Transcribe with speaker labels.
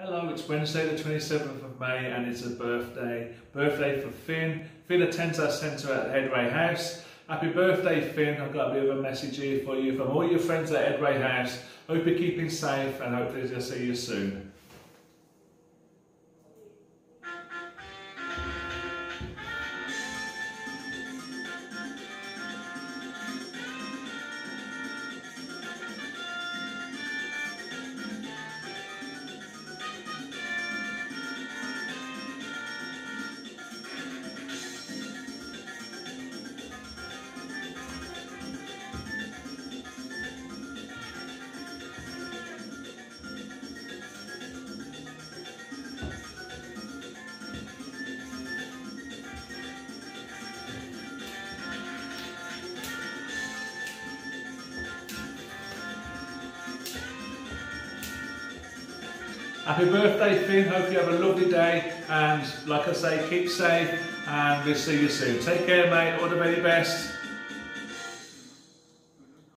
Speaker 1: Hello, it's Wednesday the 27th of May and it's a birthday. Birthday for Fin. Fin attends our centre at Headway House. Happy birthday Fin, I've got a bit of a message here for you from all your friends at Headway House. Hope you're keeping safe and hopefully I'll see you soon. Happy birthday Fin, hope you have a lovely day and like I say, keep safe and we'll see you soon. Take care mate, all the very best.